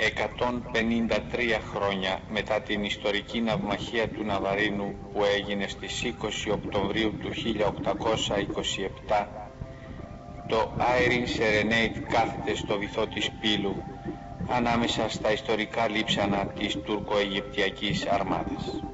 153 χρόνια μετά την ιστορική ναυμαχία του Ναβαρίνου που έγινε στις 20 Οκτωβρίου του 1827 το Aerin Serenade κάθεται στο βυθό της Πύλου ανάμεσα στα ιστορικά λείψανα της τουρκο-αιγυπτιακής αρμάδας.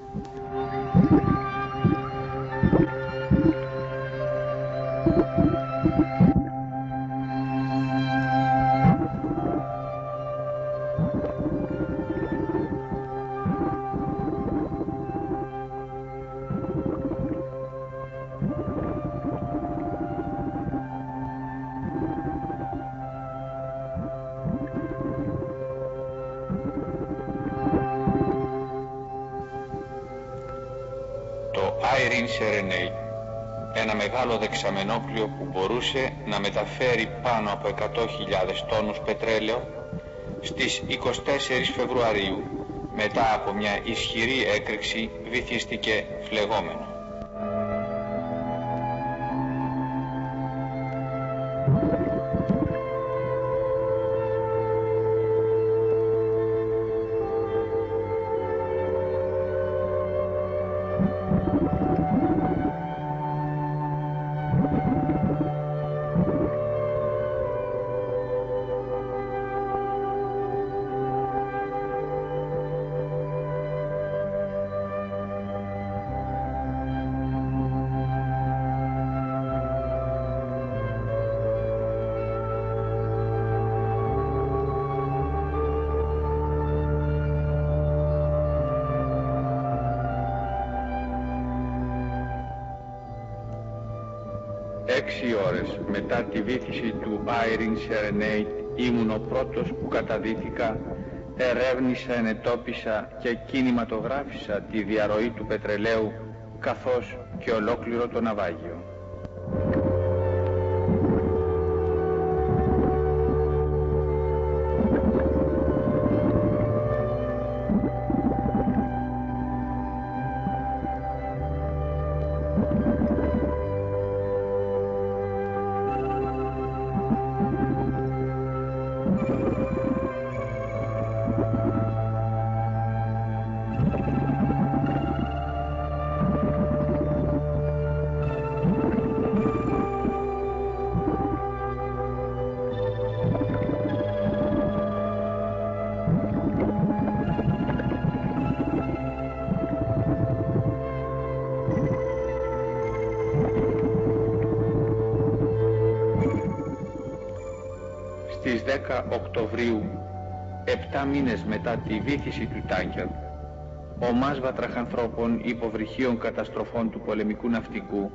Irene Serenade, ένα μεγάλο δεξαμενόπλιο που μπορούσε να μεταφέρει πάνω από 100.000 τόνους πετρέλαιο στις 24 Φεβρουαρίου μετά από μια ισχυρή έκρηξη βυθίστηκε φλεγόμενο. Έξι ώρες μετά τη βήθηση του Irene Serenade ήμουν ο πρώτος που καταδύθηκα, ερεύνησα, ενετόπισα και κινηματογράφησα τη διαρροή του πετρελαίου καθώς και ολόκληρο το ναυάγιο. Στις 10 Οκτωβρίου, επτά μήνες μετά τη βήθηση του τάγκερ, ο τραχανθρώπων υποβρυχίων καταστροφών του πολεμικού ναυτικού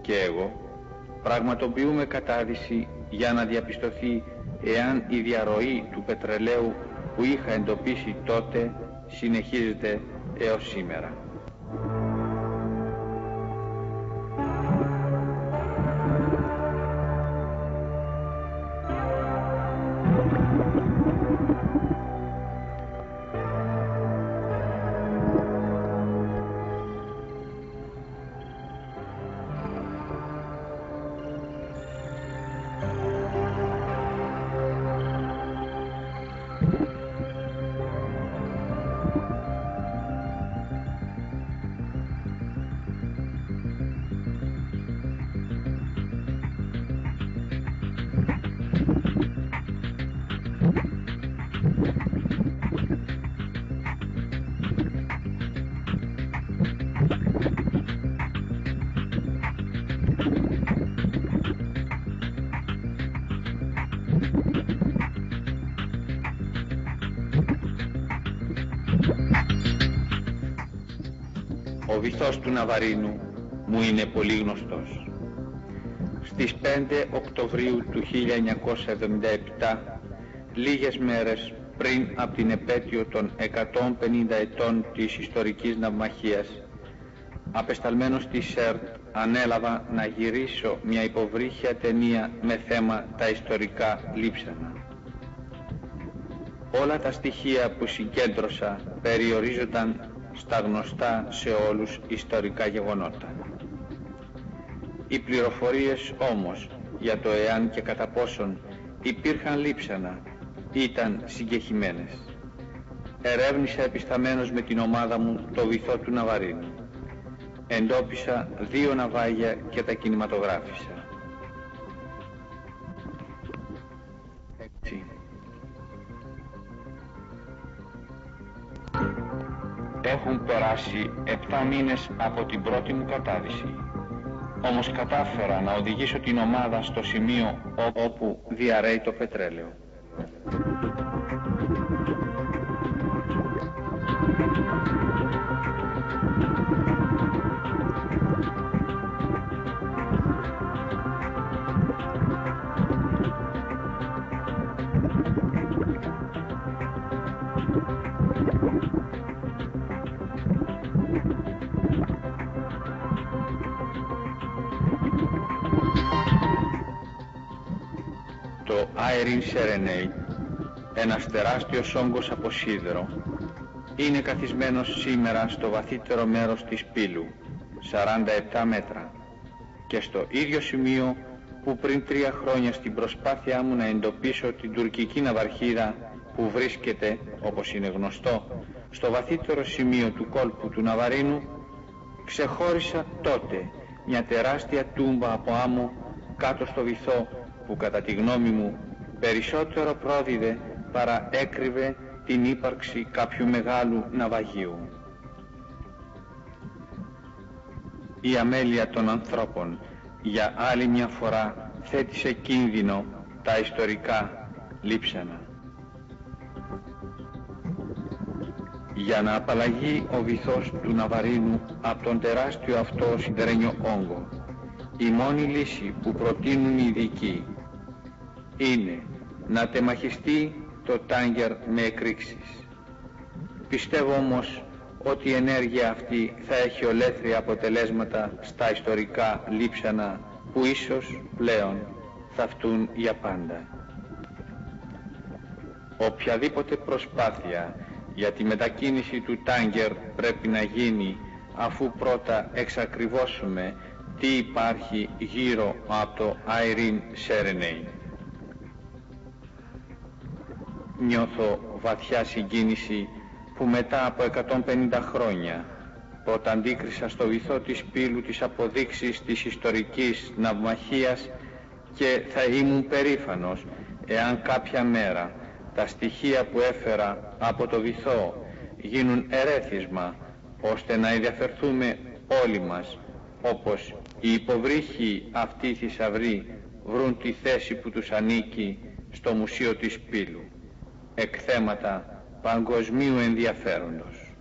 και εγώ πραγματοποιούμε κατάδυση για να διαπιστωθεί εάν η διαρροή του πετρελαίου που είχα εντοπίσει τότε συνεχίζεται έως σήμερα. Ο βυθός του Ναβαρίνου μου είναι πολύ γνωστός. Στις 5 Οκτωβρίου του 1977, λίγες μέρες πριν από την επέτειο των 150 ετών της ιστορικής ναυμαχίας, απεσταλμένος της ΣΕΡΤ ανέλαβα να γυρίσω μια υποβρύχια ταινία με θέμα τα ιστορικά λείψανα. Όλα τα στοιχεία που συγκέντρωσα περιορίζονταν στα γνωστά σε όλους ιστορικά γεγονότα. Οι πληροφορίες όμως για το εάν και κατά πόσον υπήρχαν λείψανα ήταν συγκεχημένες. Ερεύνησα επισταμένος με την ομάδα μου το βυθό του Ναβαρίνου. Εντόπισα δύο ναυάγια και τα κινηματογράφησα. Έχουν περάσει επτά μήνες από την πρώτη μου κατάδυση. Όμως κατάφερα να οδηγήσω την ομάδα στο σημείο όπου διαρρέει το πετρέλαιο. Aerin Serenade, ένας τεράστιος όγκος από σίδερο, είναι καθισμένος σήμερα στο βαθύτερο μέρος της πύλου, 47 μέτρα, και στο ίδιο σημείο που πριν τρία χρόνια στην προσπάθειά μου να εντοπίσω την τουρκική ναυαρχίδα που βρίσκεται, όπως είναι γνωστό, στο βαθύτερο σημείο του κόλπου του Ναβαρίνου, ξεχώρισα τότε μια τεράστια τούμπα από άμμο κάτω στο βυθό που κατά τη γνώμη μου περισσότερο πρόδιδε παρά έκρυβε την ύπαρξη κάποιου μεγάλου ναυαγίου. Η αμέλεια των ανθρώπων για άλλη μια φορά θέτει σε κίνδυνο τα ιστορικά λείψανα. Για να απαλλαγεί ο βυθός του Ναβαρίνου από τον τεράστιο αυτό σιδερένιο όγκο, η μόνη λύση που προτείνουν οι ειδικοί είναι να τεμαχιστεί το τάγκερ με εκρήξεις. Πιστεύω όμως ότι η ενέργεια αυτή θα έχει ολέθρια αποτελέσματα στα ιστορικά λείψανα που ίσως πλέον θα φτούν για πάντα. Οποιαδήποτε προσπάθεια για τη μετακίνηση του τάγκερ πρέπει να γίνει αφού πρώτα εξακριβώσουμε τι υπάρχει γύρω από το Irene Serenade; Νιώθω βαθιά συγκίνηση που μετά από 150 χρόνια όταν αντίκρισα στο βυθό της πύλου της αποδείξεις της ιστορικής ναυμαχίας και θα ήμουν περήφανος εάν κάποια μέρα τα στοιχεία που έφερα από το βυθό γίνουν ερέθισμα ώστε να ενδιαφερθούμε όλοι μας όπως οι υποβρύχοι αυτοί θησαυροί βρουν τη θέση που τους ανήκει στο Μουσείο της Πύλου εκθέματα παγκοσμίου ενδιαφέροντος.